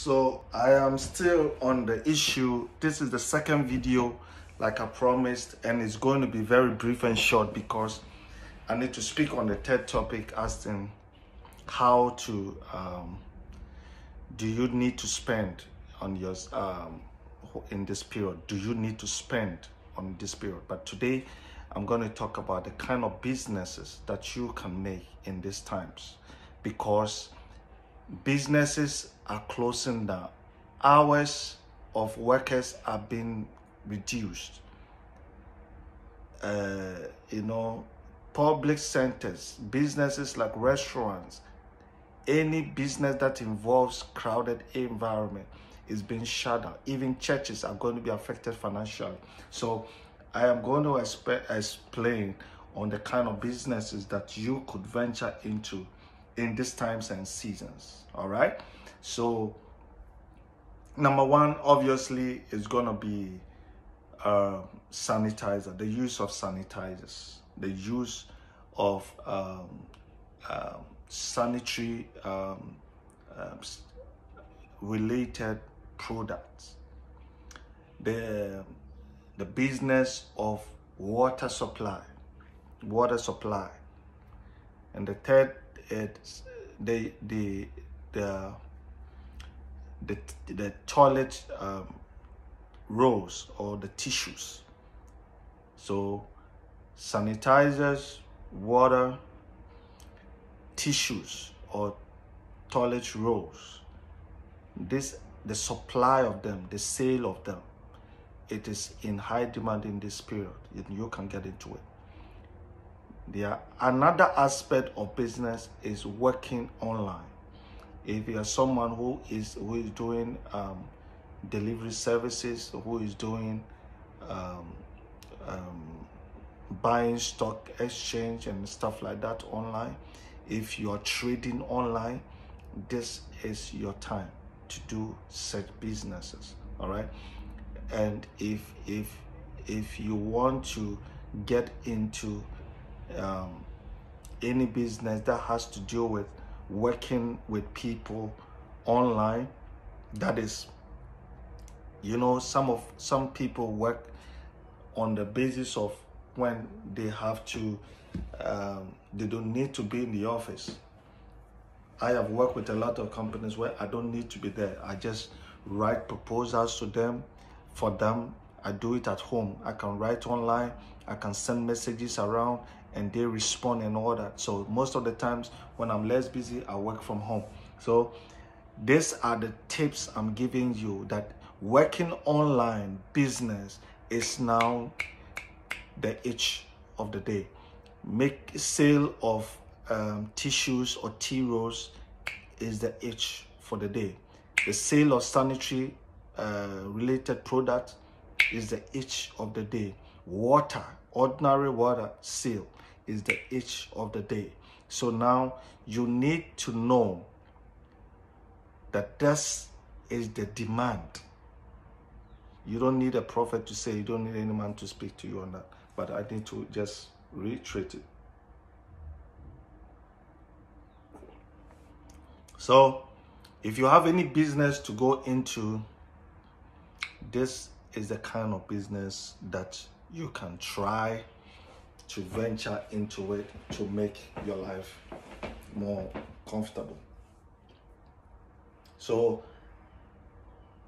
so i am still on the issue. This is the second video like i promised and it's going to be very brief and short because i need to speak on the third topic asking how to um, do you need to spend on your um, in this period? Do you need to spend on this period? But today i'm going to talk about the kind of businesses that you can make in these times because businesses are closing down hours of workers are being reduced uh, you know public centers businesses like restaurants any business that involves crowded environment is being shut down. Even churches are going to be affected financially. So I am going to explain on the kind of businesses that you could venture into in these times and seasons. All right. So number one, obviously, is going to be uh, sanitizer, the use of sanitizers, the use of um, um, sanitary um, um, related products. The, the business of water supply, water supply. And the third is the, the, the, the, the toilet um, rolls or the tissues. So sanitizers, water, tissues or toilet rolls. This the supply of them, the sale of them, it is in high demand in this period. You can get into it. There another aspect of business is working online. If you are someone who is who is doing um, delivery services, who is doing um, um, buying stock exchange and stuff like that online, if you are trading online, this is your time to do such businesses. All right. And if if if you want to get into um, any business that has to do with working with people online, that is, you know, some of some people work on the basis of when they have to um, they don't need to be in the office. I have worked with a lot of companies where I don't need to be there. I just write proposals to them for them. I do it at home. I can write online. I can send messages around and they respond and all that. So most of the times when I'm less busy, I work from home. So these are the tips I'm giving you that working online business is now the itch of the day make sale of um, tissues or tea rolls is the itch for the day. The sale of sanitary uh, related product is the itch of the day. Water, ordinary water sale is the itch of the day. So now you need to know that this is the demand. You don't need a prophet to say, you don't need any man to speak to you on that. But I need to just retreat it. So, if you have any business to go into, this is the kind of business that you can try to venture into it to make your life more comfortable. So,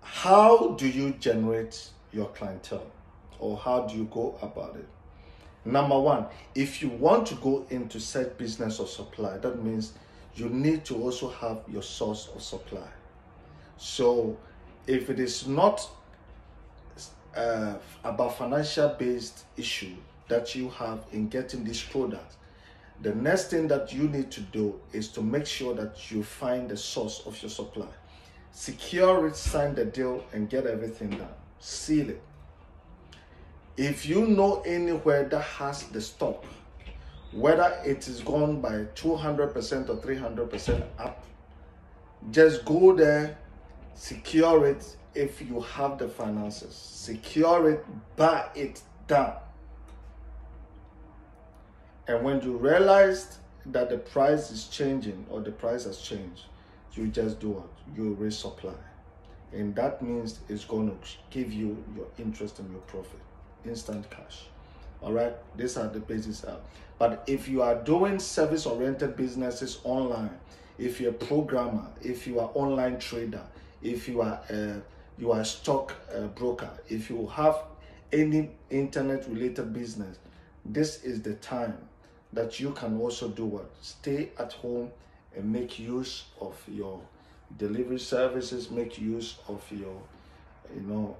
how do you generate your clientele or how do you go about it? Number one, if you want to go into said business or supply, that means you need to also have your source of supply. So if it is not uh, about financial based issue that you have in getting this product, the next thing that you need to do is to make sure that you find the source of your supply. Secure it, sign the deal, and get everything done. Seal it if you know anywhere that has the stock, whether it is gone by 200% or 300% up, just go there, secure it if you have the finances. Secure it, buy it down. And when you realize that the price is changing or the price has changed, you just do what? You resupply. and that means it's going to give you your interest and your profit instant cash all right these are the basis uh, but if you are doing service oriented businesses online if you're a programmer if you are online trader if you are a, you are a stock uh, broker if you have any internet related business this is the time that you can also do what? Stay at home and make use of your delivery services make use of your you know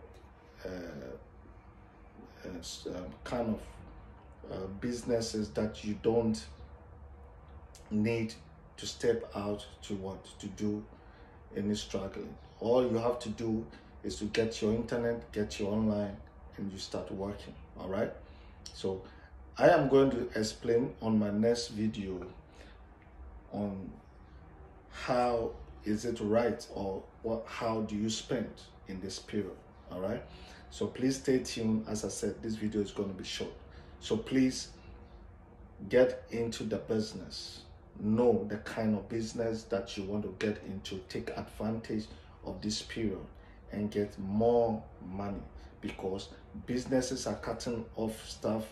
uh, uh, um, kind of uh, businesses that you don't need to step out to what? To do any struggling. All you have to do is to get your internet get your online and you start working all right? So i am going to explain on my next video on how is it right or what how do you spend in this period all right? So please stay tuned. As i said this video is going to be short. So please get into the business. Know the kind of business that you want to get into. Take advantage of this period and get more money because businesses are cutting off stuff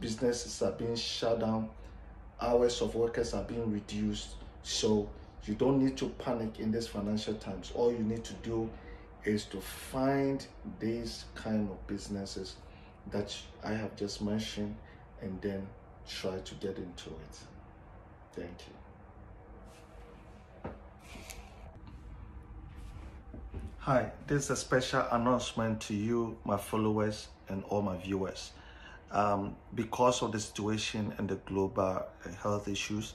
businesses are being shut down hours of workers are being reduced so you don't need to panic in these financial times. All you need to do is to find these kind of businesses that I have just mentioned and then try to get into it. Thank you. Hi, this is a special announcement to you, my followers, and all my viewers. Um, because of the situation and the global health issues,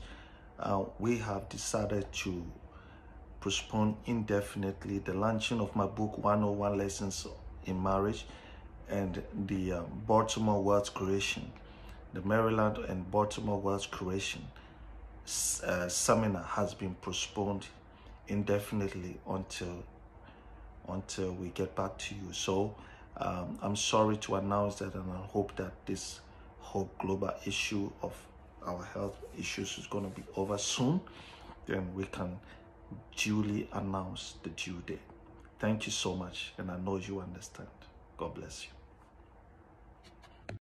uh, we have decided to postpone indefinitely the launching of my book 101 Lessons in Marriage and the uh, Baltimore Wealth Creation, the Maryland and Baltimore Wealth Creation uh, seminar has been postponed indefinitely until until we get back to you. So um, I'm sorry to announce that and I hope that this whole global issue of our health issues is going to be over soon, then we can duly announce the due date. Thank you so much, and I know you understand. God bless you.